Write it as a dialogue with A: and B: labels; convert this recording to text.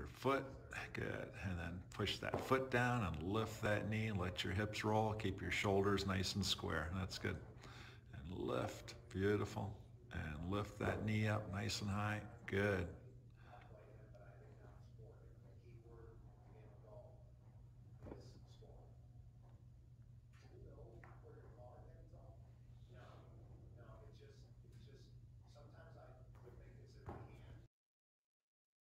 A: your foot. Good. And then push that foot down and lift that knee. Let your hips roll. Keep your shoulders nice and square. That's good. And lift. Beautiful. And lift that knee up nice and high. Good.